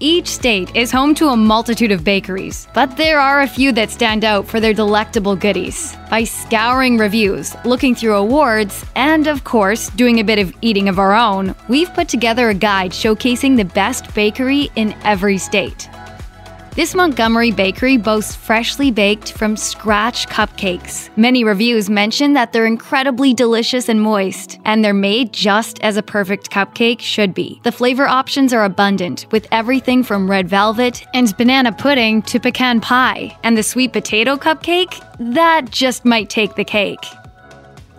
Each state is home to a multitude of bakeries, but there are a few that stand out for their delectable goodies. By scouring reviews, looking through awards, and of course, doing a bit of eating of our own, we've put together a guide showcasing the best bakery in every state. This Montgomery bakery boasts freshly baked from scratch cupcakes. Many reviews mention that they're incredibly delicious and moist, and they're made just as a perfect cupcake should be. The flavor options are abundant, with everything from red velvet and banana pudding to pecan pie. And the sweet potato cupcake? That just might take the cake.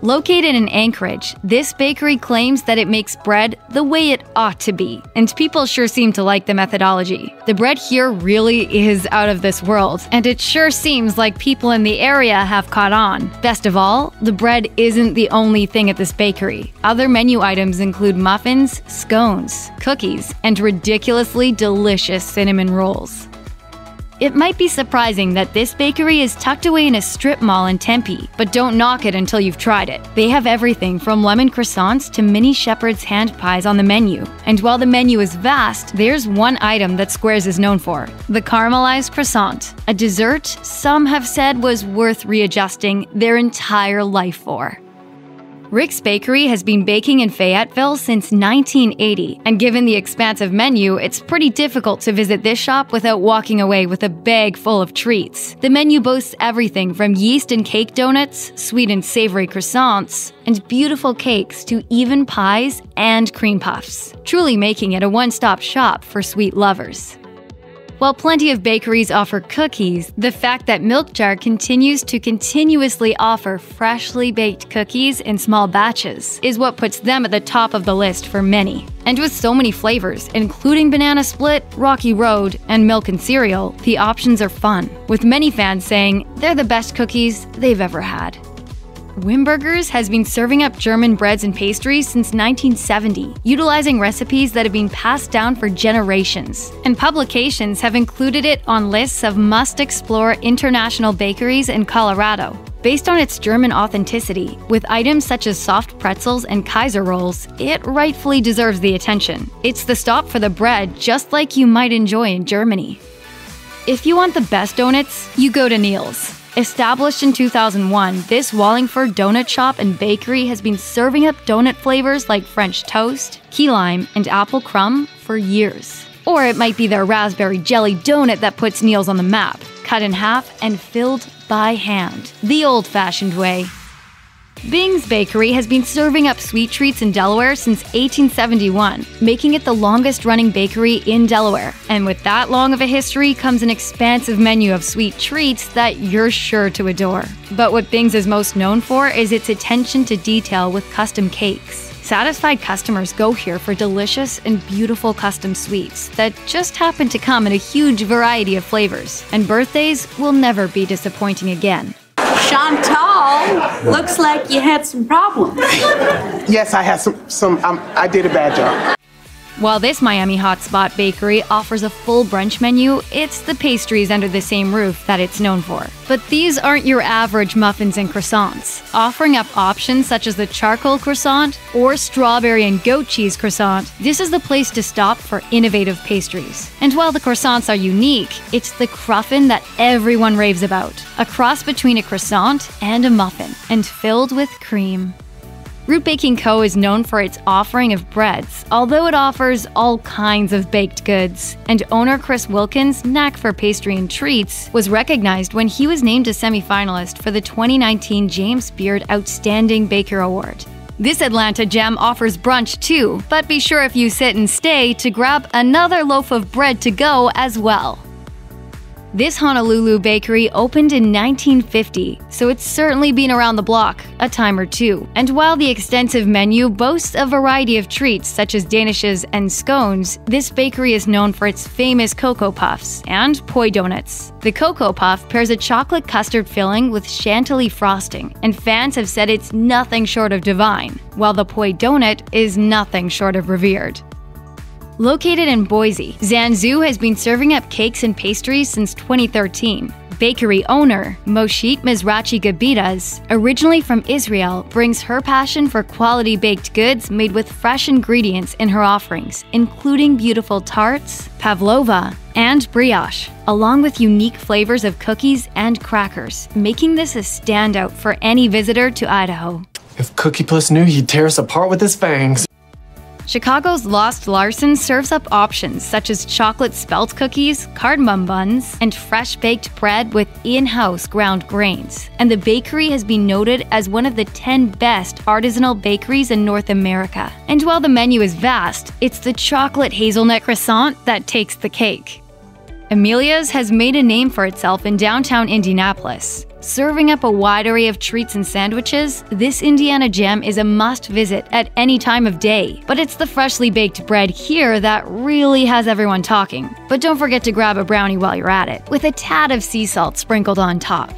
Located in Anchorage, this bakery claims that it makes bread the way it ought to be, and people sure seem to like the methodology. The bread here really is out of this world, and it sure seems like people in the area have caught on. Best of all, the bread isn't the only thing at this bakery. Other menu items include muffins, scones, cookies, and ridiculously delicious cinnamon rolls. It might be surprising that this bakery is tucked away in a strip mall in Tempe, but don't knock it until you've tried it. They have everything from lemon croissants to mini shepherd's hand pies on the menu. And while the menu is vast, there's one item that Squarz is known for the caramelized croissant, a dessert some have said was worth readjusting their entire life for. Rick's Bakery has been baking in Fayetteville since 1980, and given the expansive menu, it's pretty difficult to visit this shop without walking away with a bag full of treats. The menu boasts everything from yeast and cake donuts, sweet and savory croissants, and beautiful cakes to even pies and cream puffs, truly making it a one stop shop for sweet lovers. While plenty of bakeries offer cookies, the fact that Milk Jar continues to continuously offer freshly baked cookies in small batches is what puts them at the top of the list for many. And with so many flavors, including banana split, rocky road, and milk and cereal, the options are fun, with many fans saying they're the best cookies they've ever had. Wimberger's has been serving up German breads and pastries since 1970, utilizing recipes that have been passed down for generations. And publications have included it on lists of must explore international bakeries in Colorado. Based on its German authenticity, with items such as soft pretzels and Kaiser rolls, it rightfully deserves the attention. It's the stop for the bread, just like you might enjoy in Germany. If you want the best donuts, you go to Neil's. Established in 2001, this Wallingford donut shop and bakery has been serving up donut flavors like French toast, key lime, and apple crumb for years. Or it might be their raspberry jelly donut that puts Neil's on the map, cut in half and filled by hand, the old fashioned way. Bing's Bakery has been serving up sweet treats in Delaware since 1871, making it the longest running bakery in Delaware. And with that long of a history comes an expansive menu of sweet treats that you're sure to adore. But what Bing's is most known for is its attention to detail with custom cakes. Satisfied customers go here for delicious and beautiful custom sweets that just happen to come in a huge variety of flavors. And birthdays will never be disappointing again. Chantal, looks like you had some problems. Yes, I had some. Some. Um, I did a bad job. While this Miami Hotspot bakery offers a full brunch menu, it's the pastries under the same roof that it's known for. But these aren't your average muffins and croissants, offering up options such as the charcoal croissant or strawberry and goat cheese croissant. This is the place to stop for innovative pastries. And while the croissants are unique, it's the cruffin that everyone raves about a cross between a croissant and a muffin, and filled with cream. Root Baking Co. is known for its offering of breads, although it offers all kinds of baked goods. And owner Chris Wilkins' knack for pastry and treats was recognized when he was named a semifinalist for the 2019 James Beard Outstanding Baker Award. This Atlanta gem offers brunch too, but be sure if you sit and stay to grab another loaf of bread to go as well. This Honolulu bakery opened in 1950, so it's certainly been around the block a time or two. And while the extensive menu boasts a variety of treats such as danishes and scones, this bakery is known for its famous cocoa puffs and poi donuts. The cocoa puff pairs a chocolate custard filling with chantilly frosting, and fans have said it's nothing short of divine, while the poi donut is nothing short of revered. Located in Boise, Janjou has been serving up cakes and pastries since 2013. Bakery owner Moshit Mizrachi Gabitas, originally from Israel, brings her passion for quality baked goods made with fresh ingredients in her offerings, including beautiful tarts, pavlova, and brioche, along with unique flavors of cookies and crackers, making this a standout for any visitor to Idaho. If Cookie Puss knew, he'd tear us apart with his fangs. Chicago's Lost Larson serves up options such as chocolate spelt cookies, cardamom buns, and fresh baked bread with in house ground grains. And the bakery has been noted as one of the 10 best artisanal bakeries in North America. And while the menu is vast, it's the chocolate hazelnut croissant that takes the cake. Amelia's has made a name for itself in downtown Indianapolis. Serving up a wide array of treats and sandwiches, this Indiana gem is a must visit at any time of day. But it's the freshly baked bread here that really has everyone talking. But don't forget to grab a brownie while you're at it, with a tad of sea salt sprinkled on top.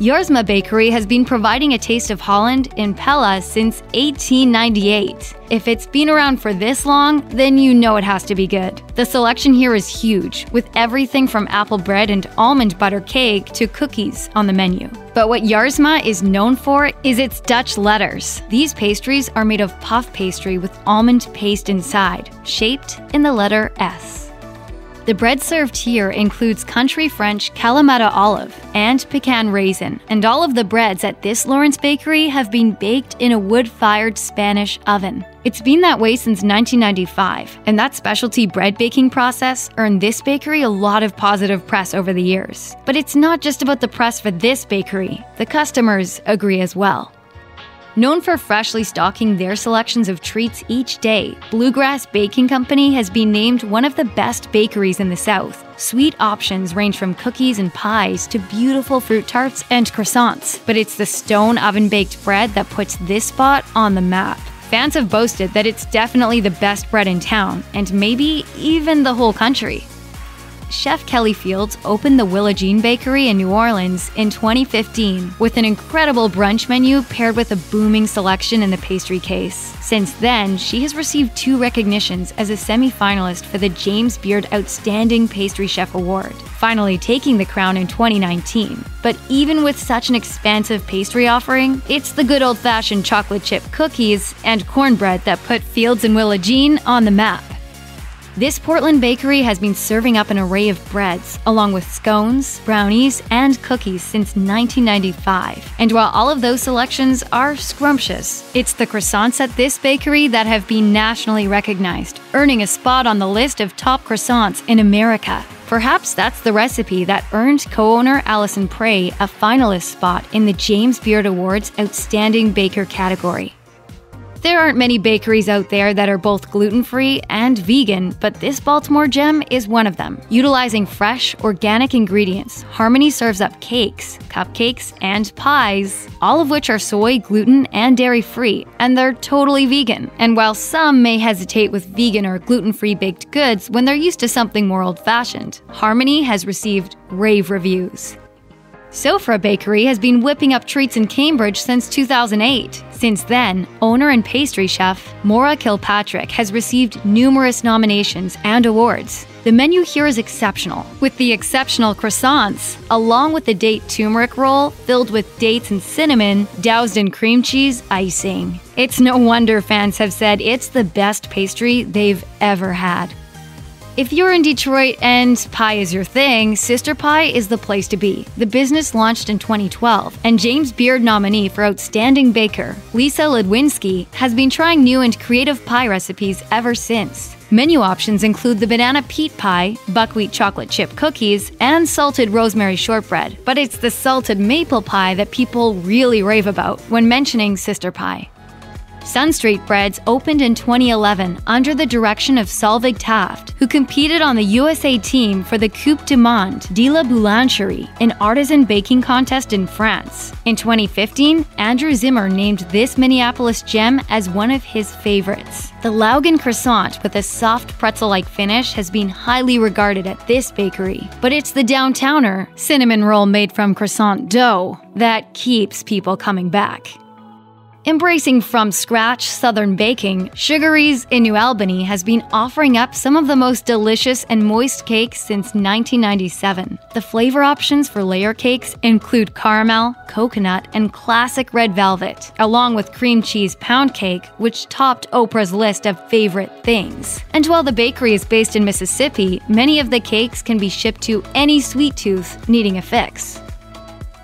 Jaarsma Bakery has been providing a taste of Holland in Pella since 1898. If it's been around for this long, then you know it has to be good. The selection here is huge, with everything from apple bread and almond butter cake to cookies on the menu. But what Jaarsma is known for is its Dutch letters. These pastries are made of puff pastry with almond paste inside, shaped in the letter S. The bread served here includes country French Kalamata olive and pecan raisin, and all of the breads at this Lawrence bakery have been baked in a wood fired Spanish oven. It's been that way since 1995, and that specialty bread baking process earned this bakery a lot of positive press over the years. But it's not just about the press for this bakery, the customers agree as well. Known for freshly stocking their selections of treats each day, Bluegrass Baking Company has been named one of the best bakeries in the South. Sweet options range from cookies and pies to beautiful fruit tarts and croissants, but it's the stone oven baked bread that puts this spot on the map. Fans have boasted that it's definitely the best bread in town, and maybe even the whole country. Chef Kelly Fields opened the Willa Jean Bakery in New Orleans in 2015 with an incredible brunch menu paired with a booming selection in the pastry case. Since then, she has received two recognitions as a semi finalist for the James Beard Outstanding Pastry Chef Award, finally taking the crown in 2019. But even with such an expansive pastry offering, it's the good old fashioned chocolate chip cookies and cornbread that put Fields and Willa Jean on the map. This Portland bakery has been serving up an array of breads, along with scones, brownies, and cookies since 1995. And while all of those selections are scrumptious, it's the croissants at this bakery that have been nationally recognized, earning a spot on the list of top croissants in America. Perhaps that's the recipe that earned co owner Alison Pray a finalist spot in the James Beard Awards Outstanding Baker category. There aren't many bakeries out there that are both gluten free and vegan, but this Baltimore gem is one of them. Utilizing fresh, organic ingredients, Harmony serves up cakes, cupcakes, and pies, all of which are soy, gluten, and dairy free, and they're totally vegan. And while some may hesitate with vegan or gluten free baked goods when they're used to something more old fashioned, Harmony has received rave reviews. Sofra Bakery has been whipping up treats in Cambridge since 2008. Since then, owner and pastry chef Maura Kilpatrick has received numerous nominations and awards. The menu here is exceptional, with the exceptional croissants, along with the date turmeric roll filled with dates and cinnamon, doused in cream cheese icing. It's no wonder fans have said it's the best pastry they've ever had. If you're in Detroit and pie is your thing, Sister Pie is the place to be. The business launched in 2012, and James Beard nominee for Outstanding Baker, Lisa Ludwinski, has been trying new and creative pie recipes ever since. Menu options include the banana peat pie, buckwheat chocolate chip cookies, and salted rosemary shortbread. But it's the salted maple pie that people really rave about when mentioning Sister Pie. Sun Street Breads opened in 2011 under the direction of Solveig Taft, who competed on the USA team for the Coupe du Monde de la Boulangerie, an artisan baking contest in France. In 2015, Andrew Zimmern named this Minneapolis gem as one of his favorites. The Laugen croissant with a soft pretzel like finish has been highly regarded at this bakery, but it's the downtowner, cinnamon roll made from croissant dough, that keeps people coming back. Embracing from scratch Southern baking, Sugaree's in New Albany has been offering up some of the most delicious and moist cakes since 1997. The flavor options for layer cakes include caramel, coconut, and classic red velvet, along with cream cheese pound cake, which topped Oprah's list of favorite things. And while the bakery is based in Mississippi, many of the cakes can be shipped to any sweet tooth needing a fix.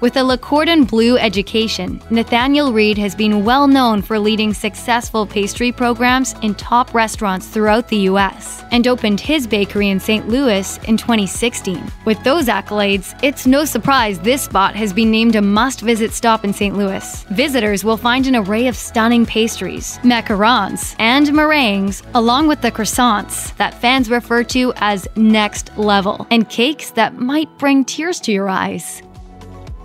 With a Le Cordon Bleu education, Nathaniel Reid has been well known for leading successful pastry programs in top restaurants throughout the US and opened his bakery in St. Louis in 2016. With those accolades, it's no surprise this spot has been named a must visit stop in St. Louis. Visitors will find an array of stunning pastries, macarons, and meringues, along with the croissants that fans refer to as next level, and cakes that might bring tears to your eyes.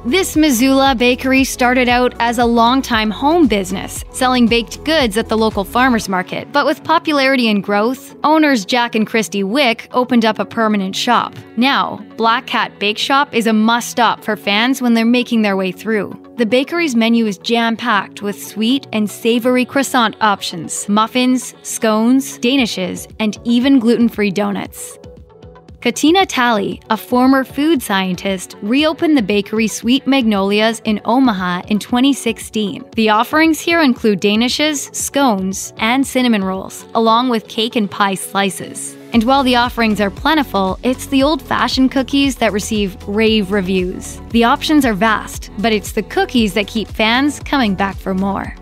This Missoula bakery started out as a longtime home business, selling baked goods at the local farmers market. But with popularity and growth, owners Jack and Christy Wick opened up a permanent shop. Now, Black Cat Bake Shop is a must stop for fans when they're making their way through. The bakery's menu is jam packed with sweet and savory croissant options, muffins, scones, danishes, and even gluten free donuts. Katina Talley, a former food scientist, reopened the bakery Sweet Magnolias in Omaha in 2016. The offerings here include danishes, scones, and cinnamon rolls, along with cake and pie slices. And while the offerings are plentiful, it's the old fashioned cookies that receive rave reviews. The options are vast, but it's the cookies that keep fans coming back for more.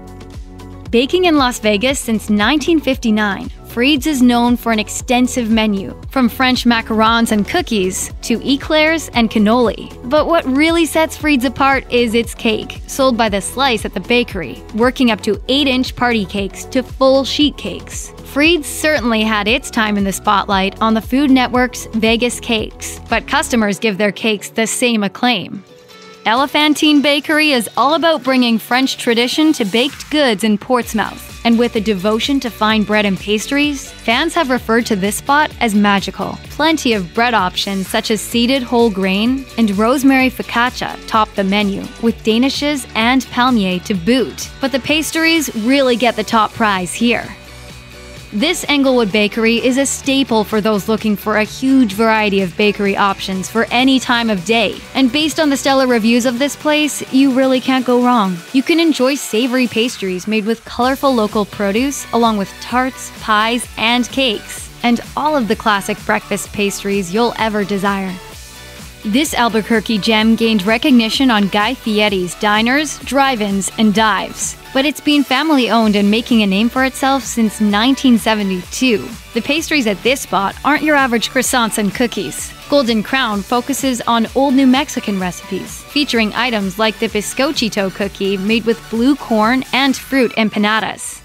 Baking in Las Vegas since 1959, Freed's is known for an extensive menu, from French macarons and cookies to eclairs and cannoli. But what really sets Freed's apart is its cake, sold by the slice at the bakery, working up to 8 inch party cakes to full sheet cakes. Freed's certainly had its time in the spotlight on the Food Network's Vegas Cakes, but customers give their cakes the same acclaim. Elephantine Bakery is all about bringing French tradition to baked goods in Portsmouth. And with a devotion to fine bread and pastries, fans have referred to this spot as magical. Plenty of bread options such as seeded whole grain and rosemary focaccia top the menu, with danishes and palmier to boot. But the pastries really get the top prize here. This Englewood bakery is a staple for those looking for a huge variety of bakery options for any time of day. And based on the stellar reviews of this place, you really can't go wrong. You can enjoy savory pastries made with colorful local produce, along with tarts, pies, and cakes, and all of the classic breakfast pastries you'll ever desire. This Albuquerque gem gained recognition on Guy Fieri's diners, drive ins, and dives, but it's been family owned and making a name for itself since 1972. The pastries at this spot aren't your average croissants and cookies. Golden Crown focuses on old New Mexican recipes, featuring items like the Bizcochito cookie made with blue corn and fruit empanadas.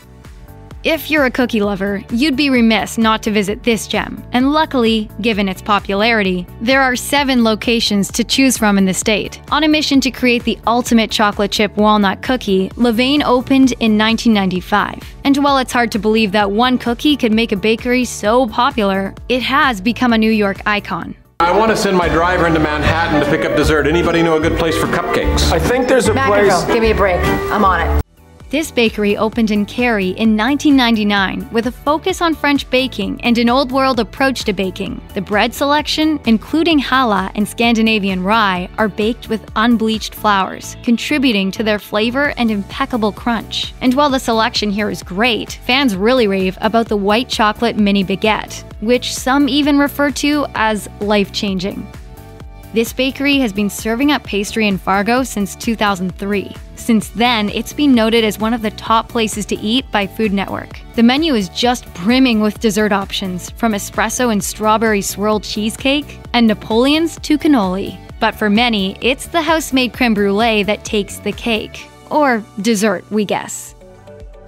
If you're a cookie lover, you'd be remiss not to visit this gem, and luckily, given its popularity, there are seven locations to choose from in the state. On a mission to create the ultimate chocolate chip walnut cookie, Levain opened in 1995. And while it's hard to believe that one cookie could make a bakery so popular, it has become a New York icon. I want to send my driver into Manhattan to pick up dessert. Anybody know a good place for cupcakes? I think there's a place. McEnroe, give me a break. I'm on it. This bakery opened in Cary in 1999 with a focus on French baking and an old world approach to baking. The bread selection, including challah and Scandinavian rye, are baked with unbleached flours, contributing to their flavor and impeccable crunch. And while the selection here is great, fans really rave about the white chocolate mini baguette, which some even refer to as life changing. This bakery has been serving up pastry in Fargo since 2003. Since then, it's been noted as one of the top places to eat by Food Network. The menu is just brimming with dessert options, from espresso and strawberry swirl cheesecake and Napoleon's to cannoli. But for many, it's the house made creme brulee that takes the cake. Or dessert, we guess.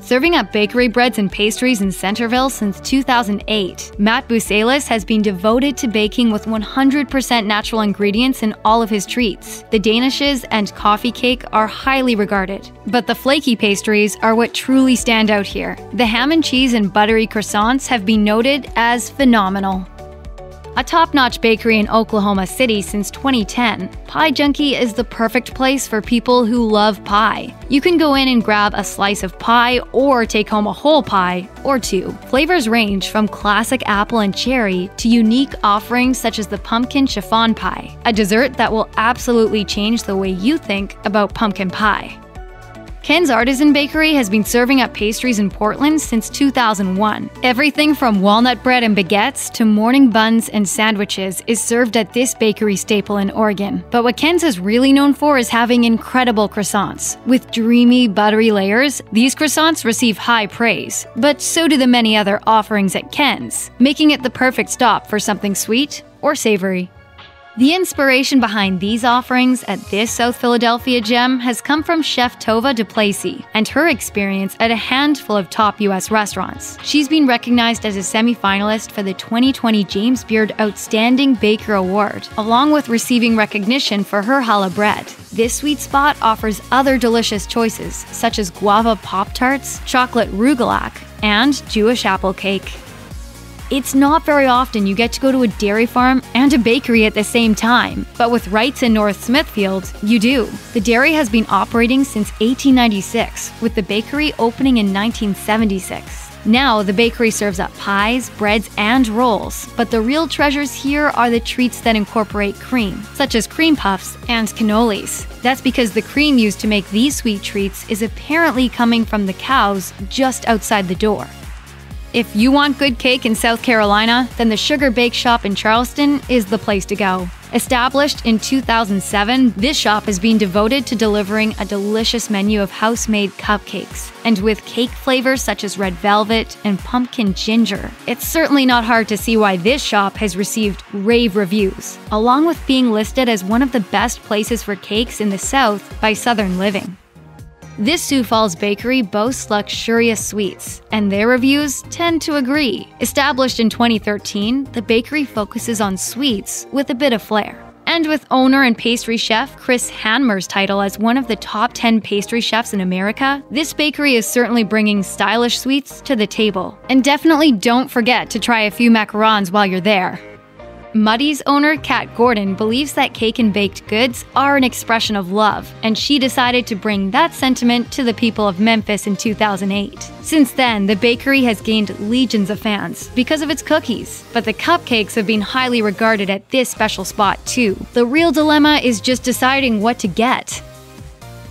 Serving up bakery breads and pastries in Centerville since 2008, Matt Busalis has been devoted to baking with 100% natural ingredients in all of his treats. The danishes and coffee cake are highly regarded, but the flaky pastries are what truly stand out here. The ham and cheese and buttery croissants have been noted as phenomenal. A top notch bakery in Oklahoma City since 2010, Pie Junkie is the perfect place for people who love pie. You can go in and grab a slice of pie or take home a whole pie or two. Flavors range from classic apple and cherry to unique offerings such as the pumpkin chiffon pie, a dessert that will absolutely change the way you think about pumpkin pie. Ken's Artisan Bakery has been serving up pastries in Portland since 2001. Everything from walnut bread and baguettes to morning buns and sandwiches is served at this bakery staple in Oregon. But what Ken's is really known for is having incredible croissants. With dreamy, buttery layers, these croissants receive high praise, but so do the many other offerings at Ken's, making it the perfect stop for something sweet or savory. The inspiration behind these offerings at this South Philadelphia gem has come from Chef Tova du Plessis and her experience at a handful of top US restaurants. She's been recognized as a semi-finalist for the 2020 James Beard Outstanding Baker Award, along with receiving recognition for her challah bread. This sweet spot offers other delicious choices, such as guava Pop Tarts, chocolate rugelach, and Jewish apple cake. It's not very often you get to go to a dairy farm and a bakery at the same time, but with Wrights in North Smithfield, you do. The dairy has been operating since 1896, with the bakery opening in 1976. Now, the bakery serves up pies, breads, and rolls, but the real treasures here are the treats that incorporate cream, such as cream puffs and cannolis. That's because the cream used to make these sweet treats is apparently coming from the cows just outside the door. If you want good cake in South Carolina, then the Sugar Bake Shop in Charleston is the place to go. Established in 2007, this shop has been devoted to delivering a delicious menu of house made cupcakes. And with cake flavors such as red velvet and pumpkin ginger, it's certainly not hard to see why this shop has received rave reviews, along with being listed as one of the best places for cakes in the South by Southern Living. This Sioux Falls bakery boasts luxurious sweets, and their reviews tend to agree. Established in 2013, the bakery focuses on sweets with a bit of flair. And with owner and pastry chef Chris Hanmer's title as one of the top 10 pastry chefs in America, this bakery is certainly bringing stylish sweets to the table. And definitely don't forget to try a few macarons while you're there. Muddy's owner, Kat Gordon, believes that cake and baked goods are an expression of love, and she decided to bring that sentiment to the people of Memphis in 2008. Since then, the bakery has gained legions of fans because of its cookies, but the cupcakes have been highly regarded at this special spot too. The real dilemma is just deciding what to get.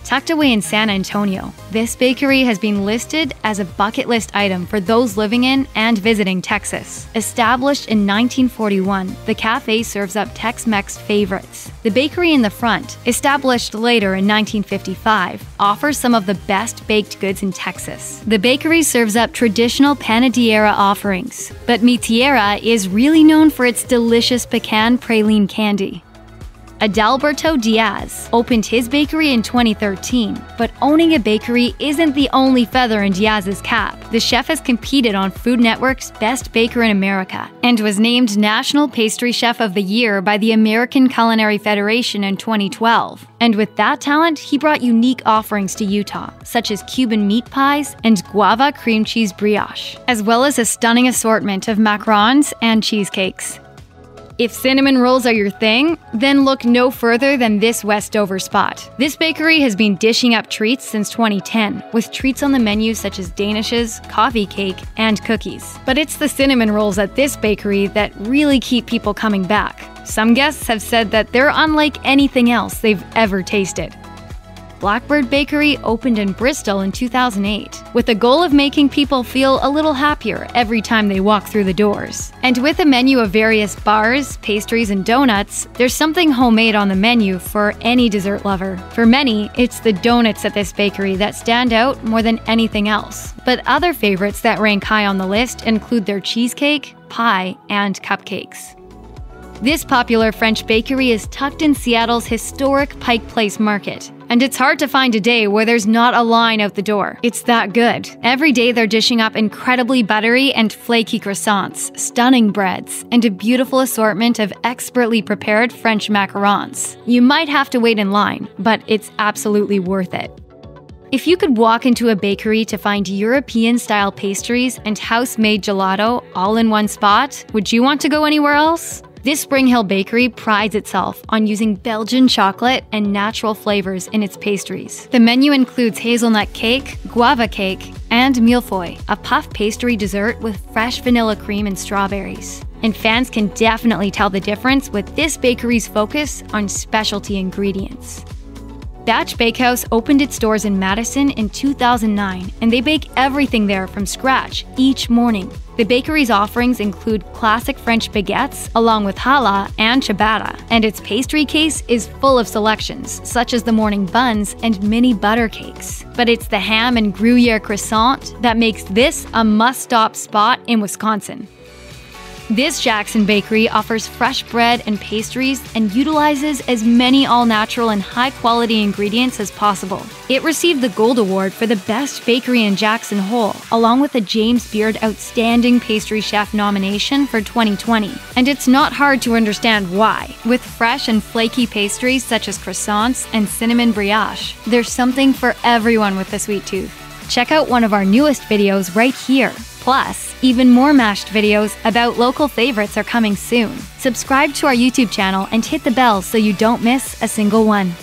Tucked away in San Antonio, this bakery has been listed as a bucket list item for those living in and visiting Texas. Established in 1941, the cafe serves up Tex Mex favorites. The bakery in the front, established later in 1955, offers some of the best baked goods in Texas. The bakery serves up traditional panaderia offerings, but Mi Tierra is really known for its delicious pecan praline candy. Adalberto Diaz opened his bakery in 2013, but owning a bakery isn't the only feather in Diaz's cap. The chef has competed on Food Network's Best Baker in America and was named National Pastry Chef of the Year by the American Culinary Federation in 2012. And with that talent, he brought unique offerings to Utah, such as Cuban meat pies and guava cream cheese brioche, as well as a stunning assortment of macarons and cheesecakes. If cinnamon rolls are your thing, then look no further than this Westover spot. This bakery has been dishing up treats since 2010, with treats on the menu such as danishes, coffee cake, and cookies. But it's the cinnamon rolls at this bakery that really keep people coming back. Some guests have said that they're unlike anything else they've ever tasted. Blackbird Bakery opened in Bristol in 2008, with the goal of making people feel a little happier every time they walk through the doors. And with a menu of various bars, pastries, and donuts, there's something homemade on the menu for any dessert lover. For many, it's the donuts at this bakery that stand out more than anything else. But other favorites that rank high on the list include their cheesecake, pie, and cupcakes. This popular French bakery is tucked in Seattle's historic Pike Place Market, and it's hard to find a day where there's not a line out the door. It's that good. Every day they're dishing up incredibly buttery and flaky croissants, stunning breads, and a beautiful assortment of expertly prepared French macarons. You might have to wait in line, but it's absolutely worth it. If you could walk into a bakery to find European style pastries and house made gelato all in one spot, would you want to go anywhere else? This Spring Hill Bakery prides itself on using Belgian chocolate and natural flavors in its pastries. The menu includes hazelnut cake, guava cake, and millefeuille, a puff pastry dessert with fresh vanilla cream and strawberries. And fans can definitely tell the difference with this bakery's focus on specialty ingredients. Batch Bakehouse opened its doors in Madison in 2009, and they bake everything there from scratch each morning. The bakery's offerings include classic French baguettes, along with challah and ciabatta, and its pastry case is full of selections, such as the morning buns and mini butter cakes. But it's the ham and Gruyere croissant that makes this a must stop spot in Wisconsin. This Jackson Bakery offers fresh bread and pastries and utilizes as many all natural and high quality ingredients as possible. It received the Gold Award for the Best Bakery in Jackson Hole, along with the James Beard Outstanding Pastry Chef nomination for 2020. And it's not hard to understand why. With fresh and flaky pastries such as croissants and cinnamon brioche, there's something for everyone with a sweet tooth. Check out one of our newest videos right here. Plus, even more mashed videos about local favorites are coming soon. Subscribe to our YouTube channel and hit the bell so you don't miss a single one.